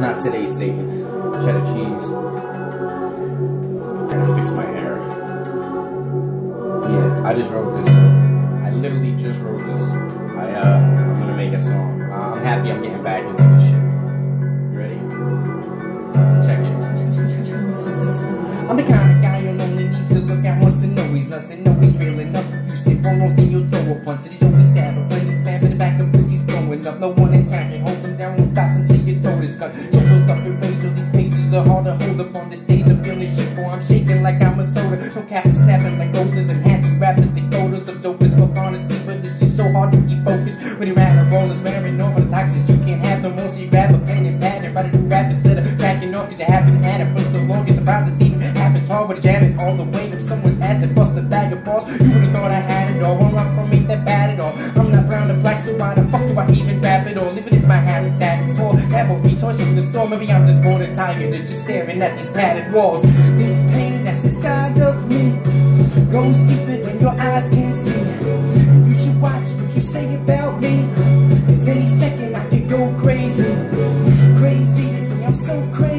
Not today's statement. Cheta Cheez. Gotta fix my hair. Yeah, I just wrote this. I literally just wrote this. I uh, I'm gonna make a song. Uh, I'm happy I'm getting back into this shit. You ready? Check it. I'm the kind of guy you only need to look at once to know he's nuts and know he's real enough. If you on off, then you'll throw a punch. And he's always sad, but when he's mad in the back of pussies throwing up, no one in attacking. Hold him down, won't stop is cut. So built up in rage, all these pages are hard to hold up on the stage. I'm feeling shit, boy, I'm shaking like I'm a soda. No cap, I'm snapping like golden and handsome rappers. They quotas of dopest, fuck honesty, but it's just so hard to keep focused. When you ran a roll is wearing over the toxins, you can't have them all, so you grab a pen and pad and write a new rap instead of backing off, cause you haven't had it for so long. You're surprised it's even happens hard with jamming all the way up someone's ass and bust a bag of balls. You would've thought I had it all. I'm from ain't that bad at all. I'm not brown or black, so why the travel, rejoicing the storm. Maybe I'm just bored and tired of just staring at these padded walls. This pain that's inside of me goes deeper than your eyes can see. You should watch what you say about me. Cause any second I could go crazy. Crazy to say I'm so crazy.